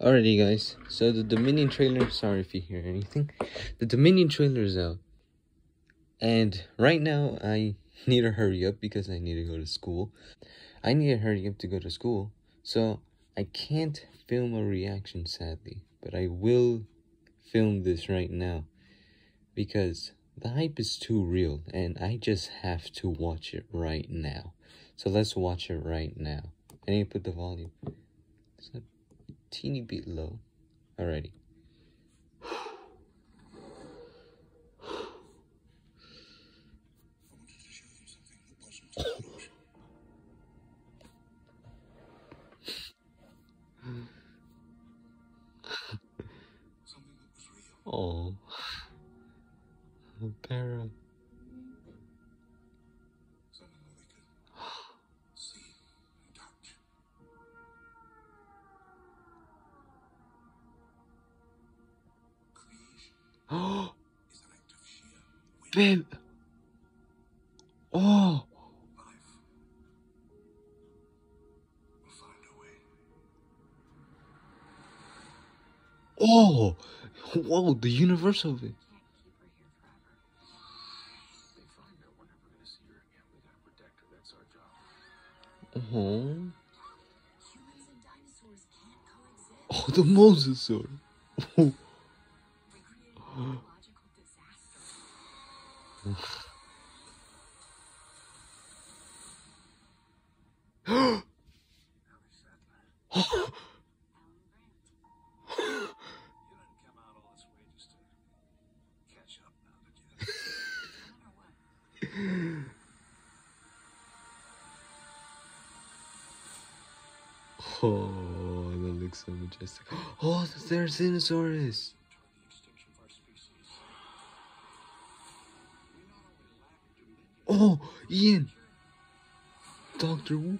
Alrighty, guys. So the Dominion trailer. Sorry if you hear anything. The Dominion trailer is out, and right now I need to hurry up because I need to go to school. I need to hurry up to go to school, so I can't film a reaction, sadly. But I will film this right now because the hype is too real, and I just have to watch it right now. So let's watch it right now. I need put the volume teeny bit low. Alrighty. oh, Para. Oh, babe. Oh. Oh, whoa, the universe of it. Oh. Oh, the mosasaur. Oh, that looks so majestic. Oh, there's Therizinosaurus. Oh, Ian. Doctor Wu.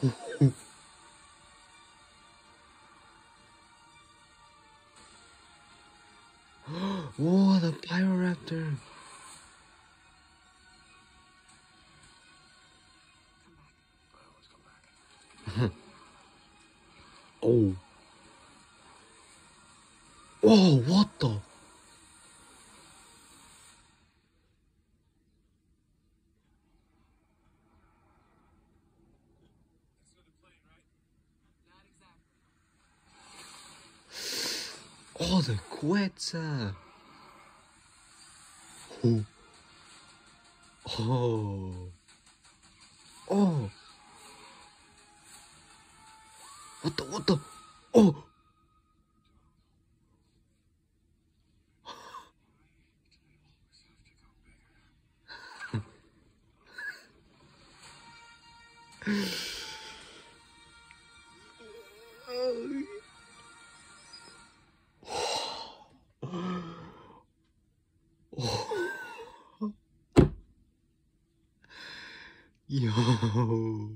Whoa, oh, the Pyroraptor. oh. Oh, what the? Oh, the Quetzal. Oh. Oh. Oh. What the, what the? Oh. Yo.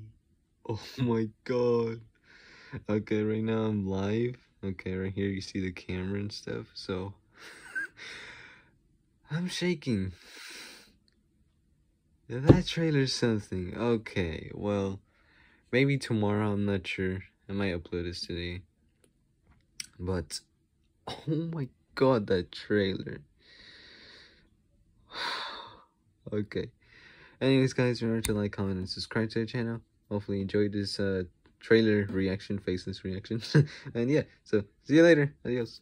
Oh my god. Okay, right now I'm live. Okay, right here you see the camera and stuff. So I'm shaking. That trailer's something. Okay, well, maybe tomorrow. I'm not sure. I might upload this today. But oh my god, that trailer. okay. Anyways, guys, remember to like, comment, and subscribe to the channel. Hopefully you enjoyed this uh, trailer reaction, faceless reaction. and yeah, so see you later. Adios.